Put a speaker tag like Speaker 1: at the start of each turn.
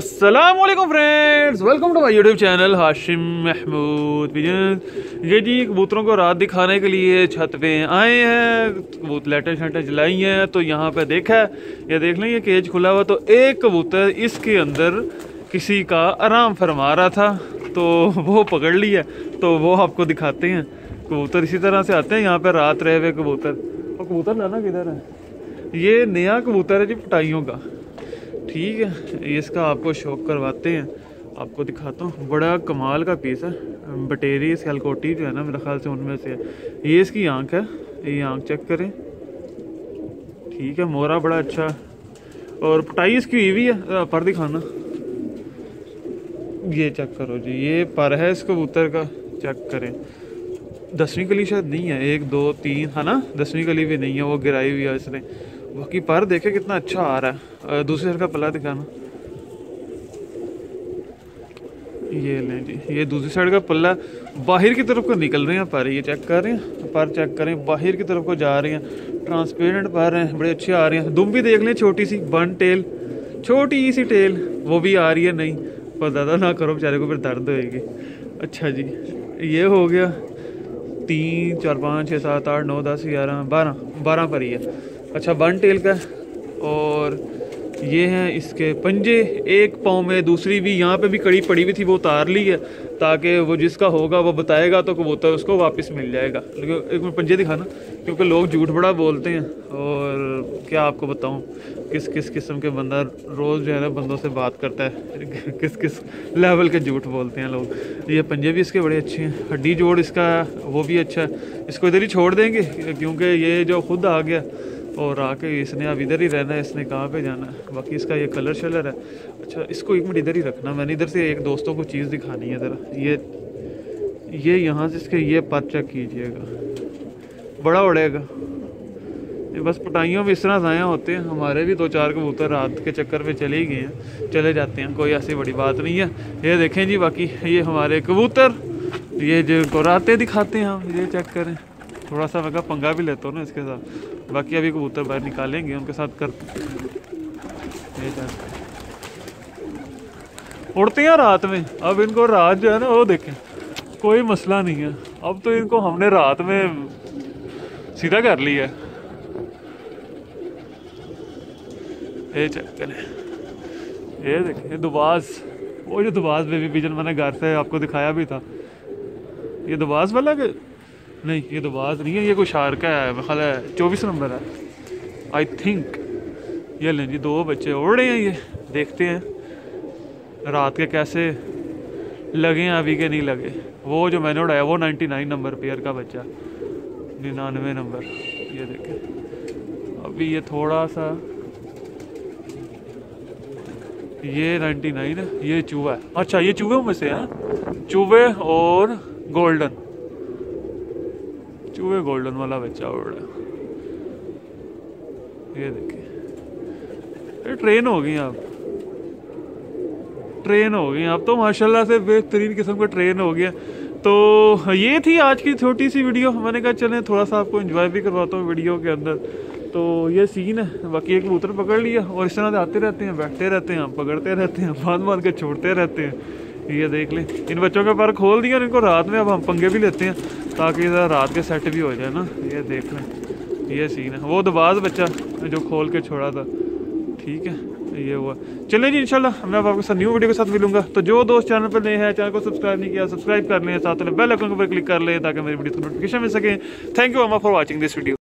Speaker 1: Aslam friends welcome to my YouTube channel Hashim Mahmood ये जी कबूतरों को रात दिखाने के लिए छत पे आए हैं। कबूतर लाइटें शाइटें जलाई हैं तो यहाँ पे देखा है। ये देख लें, ये केज खुला हुआ तो एक कबूतर इसके अंदर किसी का आराम फरमा रहा था। तो वो पकड़ लिया तो वो आपको दिखाते हैं। कबूतर इसी तरह से आते हैं, यहाँ पे रात रहे हुए कबूतर। और कबूतर लाना किधर है? ये नया कबूतर है जी, पटाइयों का। ठीक है, इसका आपको शौक करवाते हैं। आपको दिखाता हूँ। बड़ा कमाल का पीस है। बटेरी सेलकोटी जो है ना, मेरे ख्याल से उनमें से है। ये इसकी आँख है। ये आँख चेक करें। ठीक है, मोरा बड़ा अच्छा। और पटाई इसकी हुई भी है। पर दिखाना। ये चेक करो जी। ये पर है इस कबूतर का। चेक करें। दसवीं गली शायद नहीं है, एक, दो, तीन, है ना? दसवीं गली भी नहीं है, वो गिराई हुई है इसने। बाकी पर देखे कितना अच्छा आ रहा है। दूसरे सर का पल्ला दिखाना। ये लें जी, ये दूसरी साइड का पल्ला बाहर की तरफ़ को निकल रहे हैं, पर ये चेक कर रहे हैं, पर चेक करें बाहर की तरफ़ को जा रहे हैं। ट्रांसपेरेंट पर हैं, बड़े अच्छे आ रहे हैं। दुम भी देख लें, छोटी सी बन टेल छोटी सी टेल वो भी आ रही है, नहीं। पर ज़्यादा ना करो, बेचारे को फिर दर्द होएगी। अच्छा जी, ये हो गया। तीन, चार, पाँच, छः, सात, आठ, नौ, दस, ग्यारह, बारह बारह पर ही। है अच्छा वन टेल का और ये हैं इसके पंजे, एक पाँव में, दूसरी भी यहाँ पे भी कड़ी पड़ी हुई थी, वो उतार ली है, ताकि वो जिसका होगा, वो बताएगा तो कबूतर उसको वापस मिल जाएगा। लेकिन एक मिनट पंजे दिखाना क्योंकि लोग झूठ बड़ा बोलते हैं, और क्या आपको बताऊँ किस किस किस्म के बंदा रोज़ जो है ना बंदों से बात करता है किस किस लेवल के झूठ बोलते हैं लोग। ये पंजे भी इसके बड़े अच्छे हैं, हड्डी जोड़ इसका, वो भी अच्छा है। इसको इधर ही छोड़ देंगे, क्योंकि ये जो खुद आ गया और आके इसने अब इधर ही रहना है, इसने कहाँ पे जाना है? बाकी इसका ये कलर शलर है। अच्छा इसको एक मिनट इधर ही रखना। मैंने इधर से एक दोस्तों को चीज़ दिखानी है ज़रा। ये ये यहाँ से इसके ये पर चेक कीजिएगा। बड़ा उड़ेगा। ये बस पटाइयों में इस तरह ज़ाया होते हैं। हमारे भी दो चार कबूतर रात के चक्कर में चले ही गए हैं। चले जाते हैं, कोई ऐसी बड़ी बात नहीं है। ये देखें जी, बाकी ये हमारे कबूतर। ये जो रातें दिखाते हैं हम, ये चेक करें। थोड़ा सा मैं पंगा भी लेता हूँ ना इसके साथ। बाकी अभी कबूतर बाहर निकालेंगे, उनके साथ कर। उड़ते हैं रात में। अब इनको रात जो है ना, वो देखें। कोई मसला नहीं है। अब तो इनको हमने रात में सीधा कर लिया ये चेक करें। ये देखें दुबाज वो जो दुबाज बेबी पिजन मैंने घर से आपको दिखाया भी था। ये दुबास वाला के नहीं, ये तो बात नहीं है, ये कोई शार का है ख्याल है चौबीस नंबर है। आई थिंक ये लें जी, दो बच्चे उड़ रहे हैं ये, देखते हैं। रात के कैसे लगे हैं, अभी के नहीं लगे। वो जो मैंने उड़ाया, वो नाइन्टी नाइन नंबर पेयर का बच्चा। निन्यानवे नंबर, ये देखें। अभी ये थोड़ा सा, ये नाइन्टी नाइन है ये चूहा है। अच्छा ये चूहे में से है, चूहे और गोल्डन। चूहे गोल्डन वाला बच्चा उड़ रहा है ये देखिए। ट्रेन हो गई आप। ट्रेन हो गई। अब तो माशाल्लाह से बेहतरीन किस्म का ट्रेन हो गया। तो ये थी आज की छोटी सी वीडियो मैंने कहा चलें, थोड़ा सा आपको एंजॉय भी करवाता हूँ वीडियो के अंदर। तो ये सीन है। बाकी एक कबूतर पकड़ लिया और इस तरह से आते रहते हैं, बैठते रहते हैं, पकड़ते रहते हैं बाँध बाँध के छोड़ते रहते हैं। ये देख लें। इन बच्चों के पर खोल दिए और इनको रात में अब हम पंगे भी लेते हैं, ताकि रात के सेट भी हो जाए ना। ये देख लें, ये सीन है। वो दबाज बच्चा जो खोल के छोड़ा था। ठीक है, ये हुआ। चलिए जी, इंशाल्लाह, मैं आपके साथ न्यू वीडियो के साथ मिलूँगा। तो जो दोस्त चैनल पर नए हैं चैनल को सब्सक्राइब नहीं किया सब्सक्राइब कर लें, साथ में बेल आइकन पर क्लिक कर लें, ताकि मेरी वीडियो को नोटिफिकेशन मिल सके। थैंक यू अमा फॉर वॉचिंग दिस वीडियो